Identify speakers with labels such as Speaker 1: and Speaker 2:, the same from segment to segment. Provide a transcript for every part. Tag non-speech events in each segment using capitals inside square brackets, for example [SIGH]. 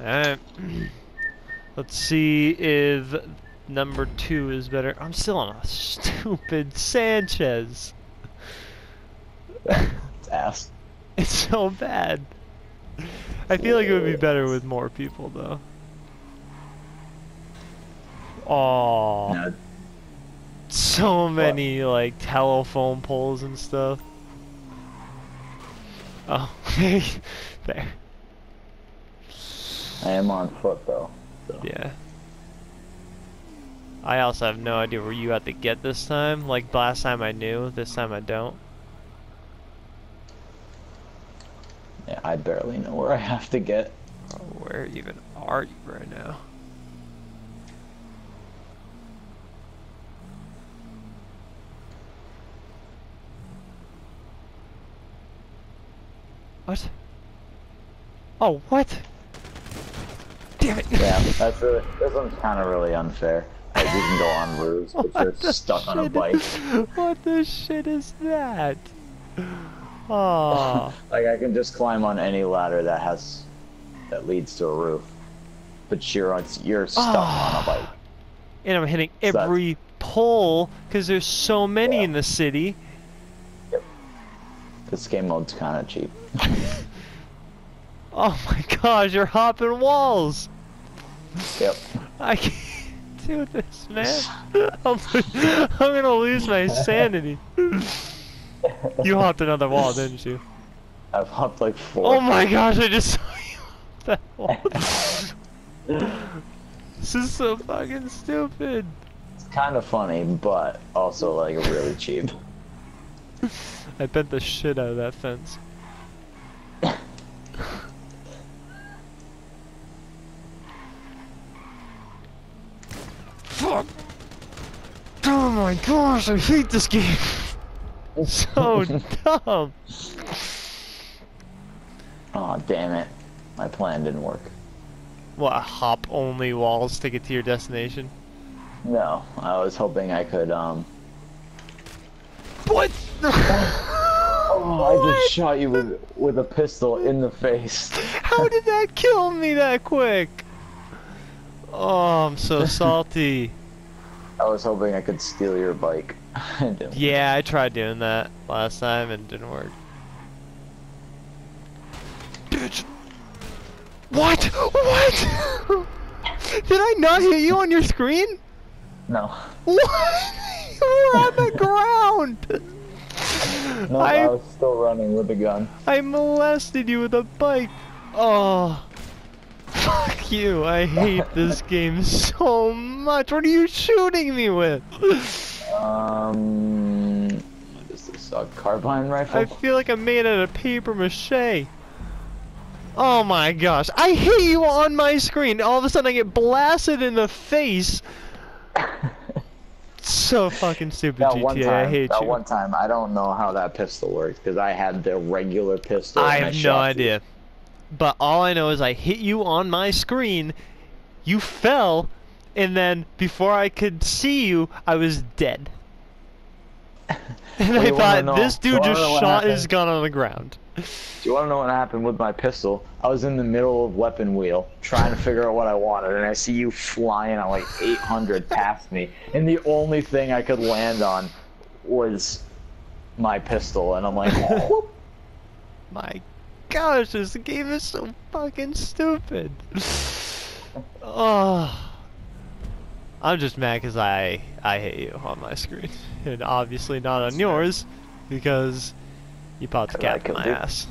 Speaker 1: Alright. Let's see if number two is better. I'm still on a stupid [LAUGHS] Sanchez.
Speaker 2: It's ass.
Speaker 1: It's so bad. I feel like it would be better with more people though. Oh,
Speaker 2: No,
Speaker 1: so many like telephone poles and stuff. Oh, [LAUGHS] there.
Speaker 2: I am on foot though. So.
Speaker 1: Yeah. I also have no idea where you have to get this time. Like last time I knew, this time I don't.
Speaker 2: Yeah, I barely know where I have to get.
Speaker 1: Oh, where even are you right now? What? Oh, what? Damn it!
Speaker 2: Yeah, [LAUGHS] that's really. This one's kind of really unfair. Like you can go on roofs, but
Speaker 1: What
Speaker 2: you're stuck on a
Speaker 1: shit-
Speaker 2: bike. [LAUGHS]
Speaker 1: What the shit is that? Oh, [LAUGHS]
Speaker 2: Like I can just climb on any ladder that has that leads to a roof, but you're on you're stuck ah. on a bike.
Speaker 1: and I'm hitting
Speaker 2: So that's-
Speaker 1: every pole because there's so many
Speaker 2: Yeah.
Speaker 1: in the city.
Speaker 2: This game mode's kind of cheap.
Speaker 1: Oh my gosh, you're hopping walls.
Speaker 2: Yep.
Speaker 1: I can't do this, man. I'm, I'm gonna lose my sanity. You hopped another wall, didn't you? [LAUGHS]
Speaker 2: I've hopped like four.
Speaker 1: Oh my gosh, I just saw you that wall. [LAUGHS] This is so fucking stupid.
Speaker 2: It's kind of funny, but also like really cheap. [LAUGHS]
Speaker 1: I bent the shit out of that fence. Fuck! Oh my gosh, I hate this game. [LAUGHS] It's so [LAUGHS] dumb.
Speaker 2: Oh damn it! My plan didn't work.
Speaker 1: What, hop only walls to get to your destination?
Speaker 2: No, I was hoping I could. Um.
Speaker 1: What? [LAUGHS]
Speaker 2: Oh, I just shot you with with a pistol in the face.
Speaker 1: How did that kill me that quick? Oh, I'm so salty.
Speaker 2: I was hoping I could steal your bike. [LAUGHS]
Speaker 1: Yeah, I tried doing that last time and it didn't work. Bitch. What? What? [LAUGHS] Did I not hit you on your screen?
Speaker 2: No.
Speaker 1: What? [LAUGHS] You were on the ground.
Speaker 2: No, I,
Speaker 1: I
Speaker 2: was still running with the gun.
Speaker 1: I molested you with a bike. Oh. Fuck you. I hate this [LAUGHS] game so much. What are you shooting me with?
Speaker 2: Um, what is this? A carbine rifle?
Speaker 1: I feel like I'm made out of paper mache. Oh my gosh. I hit you on my screen. All of a sudden I get blasted in the face. [LAUGHS] So fucking stupid
Speaker 2: that
Speaker 1: GTA.
Speaker 2: one time,
Speaker 1: I hate
Speaker 2: that
Speaker 1: you.
Speaker 2: one time, I don't know how that pistol works because I had the regular pistol.
Speaker 1: I have no
Speaker 2: shot you.
Speaker 1: But all I know is I hit you on my screen, you fell, and then before I could see you, I was dead. And
Speaker 2: Well,
Speaker 1: I thought, this dude just shot his gun on the ground.
Speaker 2: Do you want to know what happened with my pistol? I was in the middle of weapon wheel trying to figure out what I wanted, and I see you flying at like 800 past me, and the only thing I could land on was my pistol, and I'm like. [LAUGHS]
Speaker 1: My gosh, this game is so fucking stupid. oh. I'm just mad because I, I hit you on my screen. [LAUGHS] And obviously not on yours, because you popped the cap in my ass.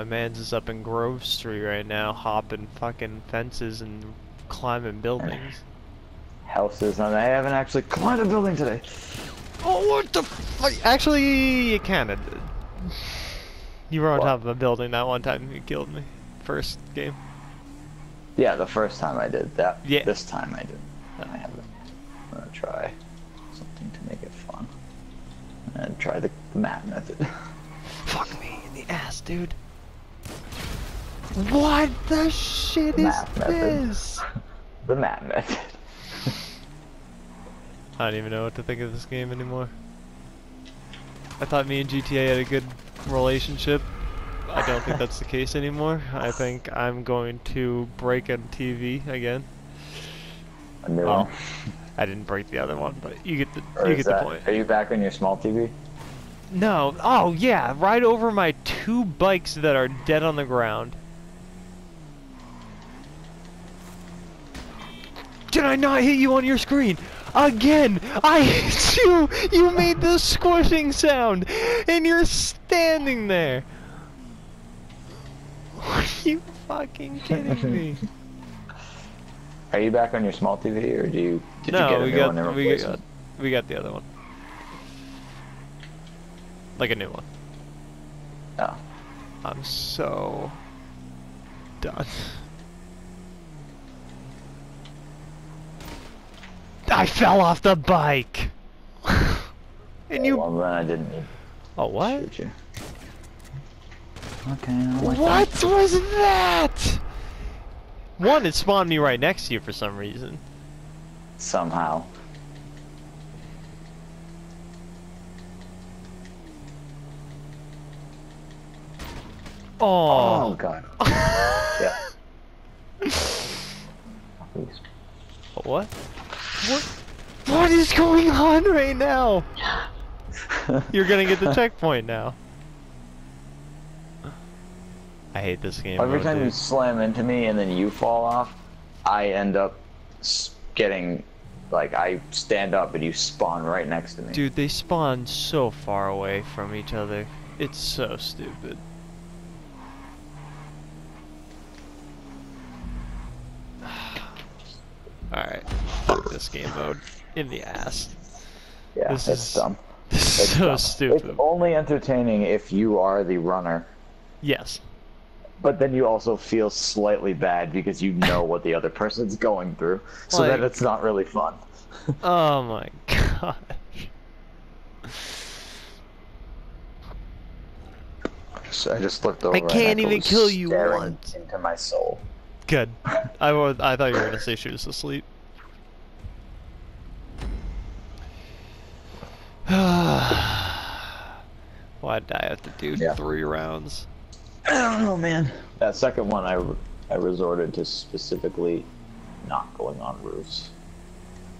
Speaker 1: My man's is up in Grove Street right now, hopping fucking fences and climbing buildings. [SIGHS]
Speaker 2: houses, and I haven't actually climbed a building today.
Speaker 1: Oh, what the fuck? Actually, you kinda [SIGHS] did. You were on
Speaker 2: What?
Speaker 1: top of a building that one time you killed me. First game.
Speaker 2: Yeah, the first time I did that.
Speaker 1: Yeah.
Speaker 2: This time I did. I haven't. I'm gonna try something to make it fun. And try the map method. [LAUGHS]
Speaker 1: Fuck me in the ass, dude. What the shit is
Speaker 2: Math method.
Speaker 1: this? [LAUGHS]
Speaker 2: The map method. [LAUGHS]
Speaker 1: I don't even know what to think of this game anymore. I thought me and GTA had a good relationship. I don't think that's the [LAUGHS] case anymore. I think I'm going to break a TV again.
Speaker 2: A new
Speaker 1: Well,
Speaker 2: one.
Speaker 1: Oh, I didn't break the other one, but you get the
Speaker 2: Or
Speaker 1: you
Speaker 2: is
Speaker 1: get the point.
Speaker 2: Are you back on your small TV?
Speaker 1: No. Oh yeah, right over my two bikes that are dead on the ground. Did I not hit you on your screen? Again! I hit you! You made the squishing sound! And you're standing there! Are you fucking [LAUGHS] kidding me?
Speaker 2: Are you back on your small TV, or do you did
Speaker 1: no,
Speaker 2: you get a
Speaker 1: we
Speaker 2: new
Speaker 1: got
Speaker 2: one in
Speaker 1: we got
Speaker 2: replacement?
Speaker 1: we got the other one. Like a new one.
Speaker 2: Oh.
Speaker 1: I'm so done. I fell off the bike. [LAUGHS] and you
Speaker 2: Well, then I didn't
Speaker 1: Oh what?
Speaker 2: you. Okay. Like
Speaker 1: What
Speaker 2: that.
Speaker 1: was that? One, it spawned me right next to you for some reason.
Speaker 2: Somehow. Oh
Speaker 1: Oh.
Speaker 2: god. [LAUGHS] yeah. Please.
Speaker 1: what? What? What is going on right now? [LAUGHS] You're gonna get the checkpoint now. I hate this game.
Speaker 2: Every
Speaker 1: mode,
Speaker 2: time you slam into me and then you fall off, I end up getting like I stand up and you spawn right next to me.
Speaker 1: Dude, they spawn so far away from each other. It's so stupid. This game mode. In the ass.
Speaker 2: yeah,
Speaker 1: this is-
Speaker 2: dumb. [LAUGHS]
Speaker 1: This is so
Speaker 2: dumb.
Speaker 1: stupid.
Speaker 2: It's only entertaining if you are the runner,
Speaker 1: Yes.
Speaker 2: but then you also feel slightly bad because you know what the other person's going through, so that it's not really fun. [LAUGHS]
Speaker 1: Oh my gosh.
Speaker 2: So I just looked over. and
Speaker 1: can't even kill you once.
Speaker 2: Into my soul.
Speaker 1: Good. I, I thought you were gonna say she was asleep. [SIGHS] Why did I have to do
Speaker 2: Yeah.
Speaker 1: three rounds?
Speaker 2: I don't know, man. That second one, I, I resorted to specifically not going on roofs.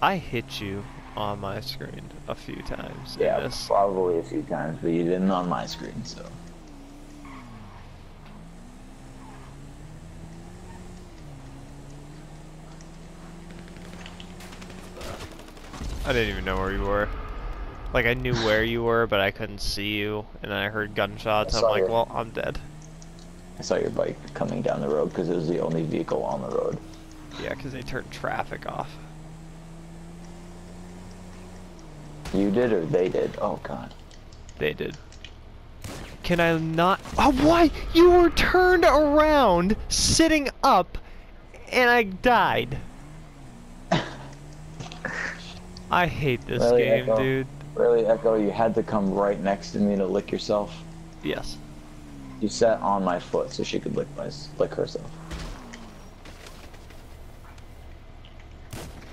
Speaker 1: I hit you on my screen a few times.
Speaker 2: Yeah,
Speaker 1: this.
Speaker 2: probably a few times, but you didn't on my screen, so.
Speaker 1: I didn't even know where you were. Like I knew where you were, but I couldn't see you, and then I heard gunshots.
Speaker 2: I
Speaker 1: I'm like,
Speaker 2: your-
Speaker 1: well, I'm dead.
Speaker 2: I saw your bike coming down the road because it was the only vehicle on the road.
Speaker 1: Yeah, because they turned traffic off.
Speaker 2: You did or they did? Oh god.
Speaker 1: They did. Can I not? Oh, why? You were turned around, sitting up, and I died. [LAUGHS] I hate this
Speaker 2: Really,
Speaker 1: game,
Speaker 2: Echo?
Speaker 1: dude.
Speaker 2: Really, Echo, you had to come right next to me to lick yourself.
Speaker 1: Yes.
Speaker 2: You sat on my foot so she could lick my lick herself.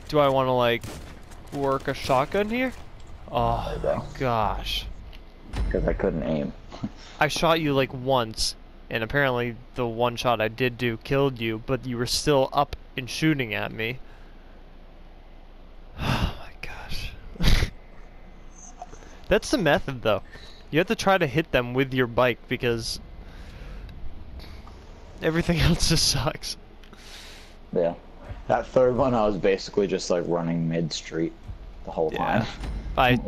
Speaker 1: Do I want to like work a shotgun here? Oh my gosh.
Speaker 2: Because I couldn't aim.
Speaker 1: I shot you like once, and apparently the one shot I did do killed you, but you were still up and shooting at me. Oh my gosh. That's the method though. You have to try to hit them with your bike because everything [LAUGHS] else just sucks.
Speaker 2: Yeah. That third one, I was basically just like running mid street the whole
Speaker 1: Yeah.
Speaker 2: time. [LAUGHS]
Speaker 1: I [LAUGHS]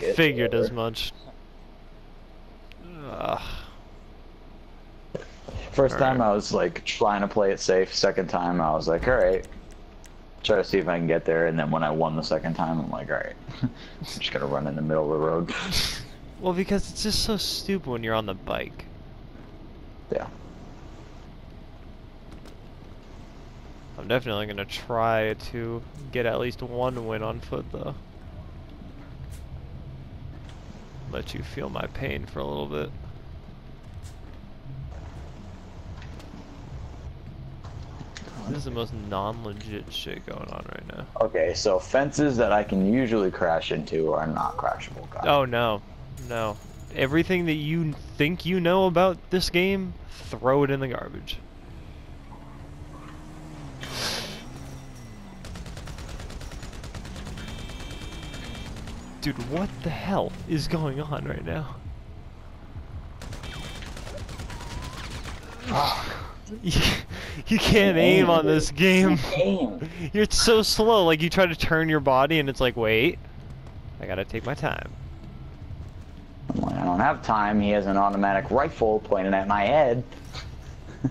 Speaker 2: it.
Speaker 1: figured as much. Ugh.
Speaker 2: First time
Speaker 1: Alright.
Speaker 2: I was like trying to play it safe. Second time I was like, all right, try to see if I can get there. And then when I won the second time, I'm like, all right, [LAUGHS] I'm just gonna run in the middle of the road. [LAUGHS]
Speaker 1: Well, because it's just so stupid when you're on the bike.
Speaker 2: yeah.
Speaker 1: I'm definitely gonna try to get at least one win on foot though. Let you feel my pain for a little bit. This is the most non-legit shit going on right now.
Speaker 2: Okay, so fences that I can usually crash into are not crashable. Guys.
Speaker 1: Oh no, no. Everything that you think you know about this game, throw it in the garbage. Dude, what the hell is going on right now? You, you can't aim on this [LAUGHS] game. [LAUGHS] You're so slow. Like you try to turn your body and it's like, wait, I gotta take my time.
Speaker 2: I'm like, I don't have time. He has an automatic rifle pointed at my head. [LAUGHS]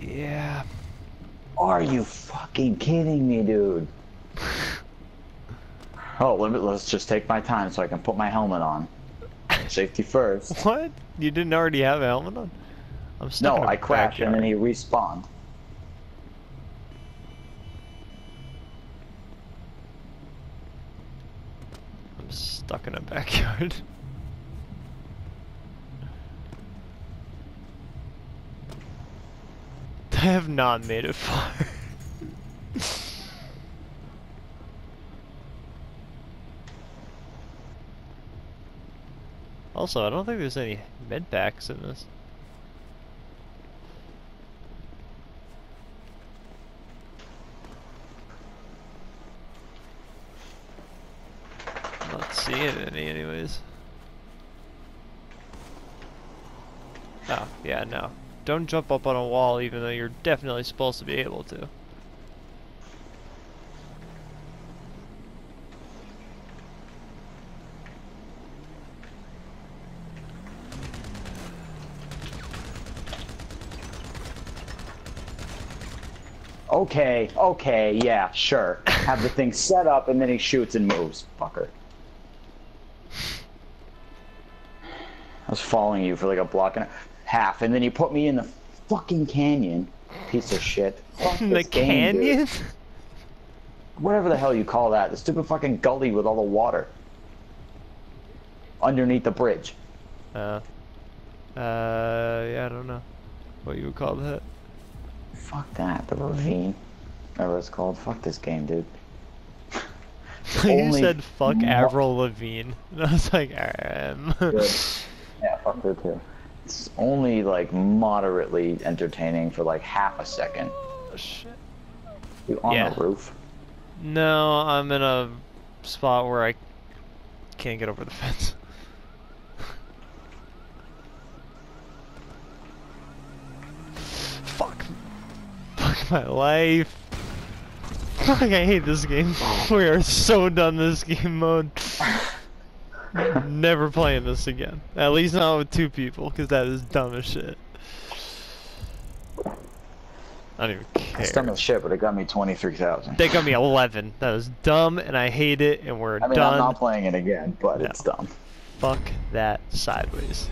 Speaker 1: Yeah.
Speaker 2: Are you fucking kidding me, dude? Oh, let me, let's just take my time so I can put my helmet on. Safety first.
Speaker 1: What? You didn't already have a helmet on? I'm stuck
Speaker 2: No, I crashed and then he respawned.
Speaker 1: I'm stuck in a backyard. [LAUGHS] I have not made it far. [LAUGHS] also, I don't think there's any med packs in this. Any anyways. Oh, yeah, no. Don't jump up on a wall even though you're definitely supposed to be able to.
Speaker 2: Okay, okay, yeah, sure. Have the thing set up and then he shoots and moves. Fucker. Was following you for like a block and a half, and then you put me in the fucking canyon. Piece of shit.
Speaker 1: The
Speaker 2: this game, dude.
Speaker 1: canyon?
Speaker 2: Whatever the hell you call that. The stupid fucking gully with all the water. Underneath the bridge.
Speaker 1: Uh, uh, yeah, I don't know what you would call that.
Speaker 2: Fuck that. The ravine. Whatever it's called. Fuck this game, dude. [LAUGHS]
Speaker 1: you said fuck Avril Lavigne. And [LAUGHS] I was like, um. [LAUGHS]
Speaker 2: Good. Yeah, fuck her too. It's only like moderately entertaining for like half a second.
Speaker 1: Oh, shit.
Speaker 2: You on
Speaker 1: Yeah.
Speaker 2: the roof?
Speaker 1: No, I'm in a spot where I can't get over the [LAUGHS] fence. Fuck. Fuck my life. Fuck, I hate this game. [LAUGHS] we are so done this game mode. [LAUGHS] Never playing this again. At least not with two people, because that is dumb as shit. I don't even care.
Speaker 2: It's dumb as shit, but it got me 23,000.
Speaker 1: They got me 11. That was dumb, and I hate it, and we're done.
Speaker 2: I mean,
Speaker 1: done.
Speaker 2: I'm not playing it again, but
Speaker 1: No.
Speaker 2: it's dumb.
Speaker 1: Fuck that sideways.